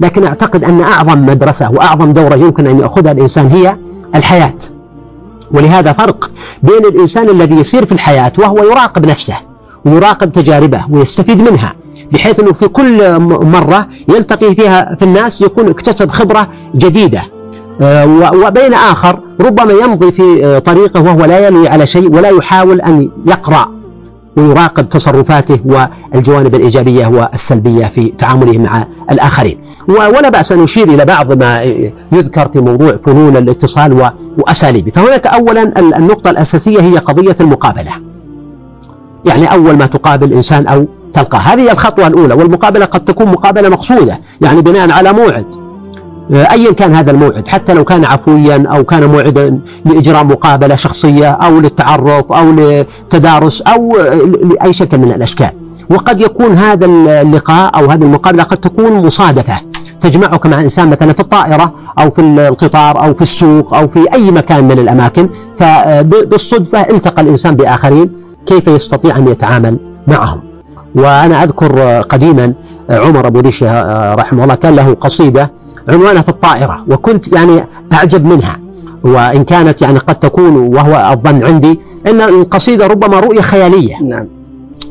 لكن أعتقد أن أعظم مدرسة وأعظم دورة يمكن أن يأخذها الإنسان هي الحياة. ولهذا فرق بين الإنسان الذي يسير في الحياة وهو يراقب نفسه ويراقب تجاربه ويستفيد منها بحيث أنه في كل مرة يلتقي فيها في الناس يكون اكتسب خبرة جديدة. آه، وبين آخر ربما يمضي في آه، طريقه وهو لا يلوي على شيء ولا يحاول أن يقرأ. ويراقب تصرفاته والجوانب الإيجابية والسلبية في تعامله مع الآخرين. ولا بأس أن أشير إلى بعض ما يذكر في موضوع فنون الاتصال وأساليبه. فهناك أولا النقطة الأساسية هي قضية المقابلة. يعني أول ما تقابل إنسان أو تلقاه. هذه الخطوة الأولى والمقابلة قد تكون مقابلة مقصودة يعني بناء على موعد. ايا كان هذا الموعد حتى لو كان عفويا أو كان موعدا لإجراء مقابلة شخصية أو للتعرف أو لتدارس أو لأي شكل من الأشكال. وقد يكون هذا اللقاء أو هذه المقابلة قد تكون مصادفة. تجمعك مع إنسان مثلا في الطائرة أو في القطار أو في السوق أو في أي مكان من الأماكن فبالصدفه التقى الإنسان بآخرين كيف يستطيع أن يتعامل معهم. وأنا أذكر قديما عمر أبو ريشة رحمه الله كان له قصيدة عنوانها في الطائرة وكنت يعني أعجب منها. وإن كانت يعني قد تكون وهو الظن عندي أن القصيدة ربما رؤية خيالية. نعم.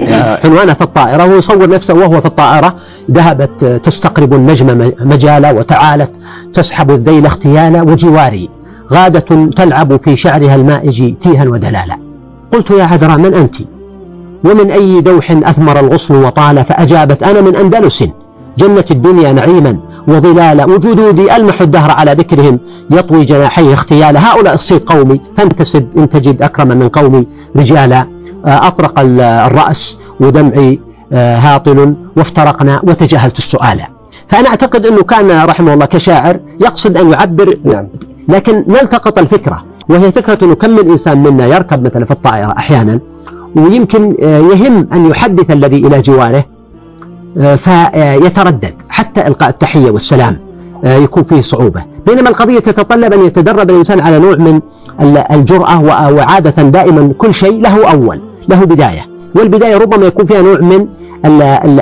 آه، عنوانها في الطائرة هو يصور نفسه وهو في الطائرة ذهبت تستقرب النجم مجالا وتعالت تسحب الذيل اختيالا وجواري غادة تلعب في شعرها المائج تيها ودلالا. قلت يا عذراء من أنت؟ ومن أي دوح أثمر الغصن وطال فأجابت أنا من أندلس. جنة الدنيا نعيما وظلالا وجدودي ألمح الدهر على ذكرهم. يطوي جناحيه اختيالا هؤلاء الصيت قومي فانتسب إن تجد أكرم من قومي. رجالا آه، أطرق الرأس ودمعي آه، هاطل وافترقنا وتجاهلت السؤال. فأنا أعتقد أنه كان رحمه الله كشاعر يقصد أن يعبر نعم. لكن نلتقط الفكرة وهي فكرة أنه كم من إنسان منا يركب مثلا في الطائرة أحيانا ويمكن آه، يهم أن يحدث الذي إلى جواره. فيتردد حتى إلقاء التحية والسلام آه، يكون فيه صعوبة. بينما القضية تتطلب أن يتدرب الإنسان على نوع من الجرأة وعادة دائما كل شيء له أول له بداية. والبداية ربما يكون فيها نوع من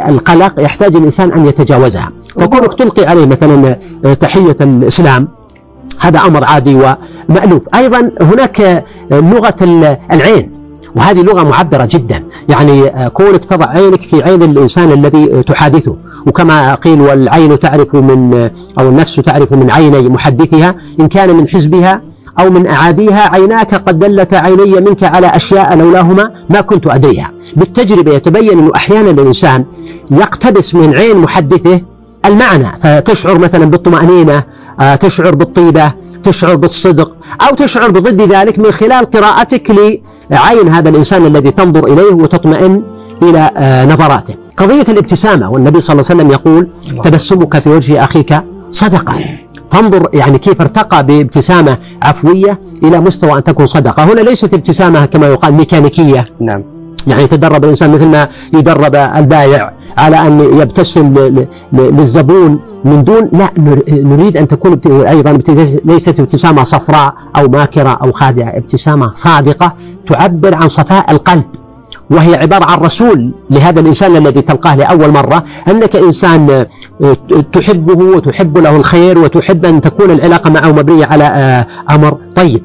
القلق يحتاج الإنسان أن يتجاوزها. فكونك تلقي عليه مثلا آه، تحية الإسلام هذا أمر عادي ومألوف. أيضا هناك لغة العين وهذه لغة معبرة جدا. يعني آه، كونك تضع عينك في عين الإنسان الذي آه، تحادثه. وكما قيل والعين تعرف من آه، أو النفس تعرف من عيني محدثها. إن كان من حزبها أو من أعاديها عيناك قد دلت عيني منك على أشياء لولاهما ما كنت أدريها. بالتجربة يتبين أنه أحيانا الإنسان يقتبس من عين محدثه المعنى. فتشعر مثلا بالطمأنينة تشعر بالطيبة تشعر بالصدق أو تشعر بضد ذلك من خلال قراءتك لعين هذا الإنسان الذي تنظر إليه وتطمئن إلى آه، نظراته. قضية الابتسامة والنبي صلى الله عليه وسلم يقول تبسمك في وجه أخيك صدقة. فانظر يعني كيف ارتقى بابتسامة عفوية إلى مستوى أن تكون صدقة. هنا ليست ابتسامة كما يقال ميكانيكية. نعم. يعني يتدرب الإنسان مثل ما يدرب البايع. على أن يبتسم للزبون من دون لا نريد أن تكون أيضا ليست ابتسامة صفراء أو ماكرة أو خادعة ابتسامة صادقة تعبر عن صفاء القلب. وهي عبارة عن رسول لهذا الإنسان الذي تلقاه لأول مرة. أنك إنسان آه، تحبه وتحب له الخير وتحب أن تكون العلاقة معه مبنية على آه، أمر. طيب.